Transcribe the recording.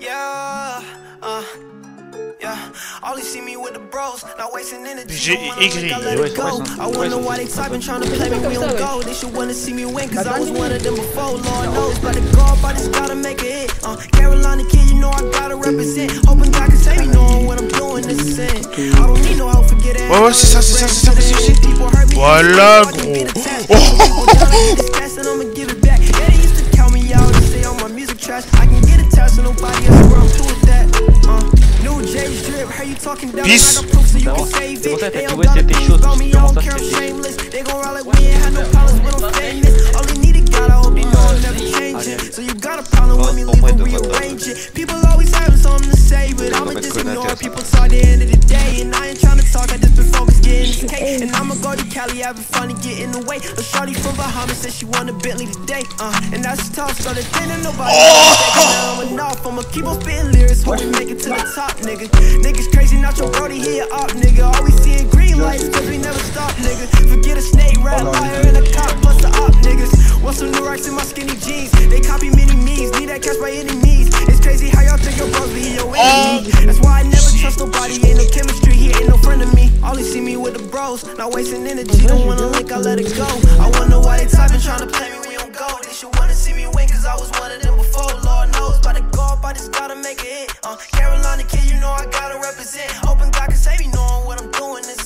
yeah, uh, yeah. Only see me with the bros, not wasting energy. J'ai écrit. let Ouais, it I wonder why they typing, trying to play me, we don't go. They should wanna see me win, cause I was one of them before. Lord knows, but the goal, but it's gotta make a hit. Uh, Carolina kid, you know I gotta represent. Hoping God can save me, knowing what I'm doing is a sin. I don't need no help, forget it. Ouais, ouais, c'est ça, c'est ça, c'est ça, c'est ça. People hurt me, Voilà, so I can gros. get attached. People down, I get this cash and I'ma give it back. Yeah, they used to count me out and say all my music trash. I can get attached to nobody else, where I'm through with that. Uh, new J's drip, how you talking down? Peace. I got proof so you can save c'est pour ça it. They don't got c'était things chaud, about me, I don't care, I'm shameless. They gon' ride like we ain't had no problems with no famous. All they need is God, I hope you know I'm never changing. So you got a problem with me, leave and rearrange it. People always having something to say, but I'ma just ignore cake. And I'ma go to Cali, having fun and getting away. A shorty from Bahamas said she want a Bentley today. Uh, and that's tough, so the thing that nobody oh! I'm enough. I'ma keep on spitting lyrics, hope we make it to the top, nigga. Niggas crazy, not your brody here up, nigga. Always seeing green lights, cause we never stop, nigga. Forget a snake, rat liar, and a cop, plus a op, niggas. Want some new racks in my skinny jeans. They copy mini me's, need that cash by any means. Not wasting energy, don't wanna link, I let it go. I wonder why they typing, trying to play me We don't go. They should wanna see me win, cause I was one of them before. Lord knows, by the golf, I just gotta make it. Uh, Carolina kid, you know I gotta represent. Open God can save me, knowing what I'm doing. This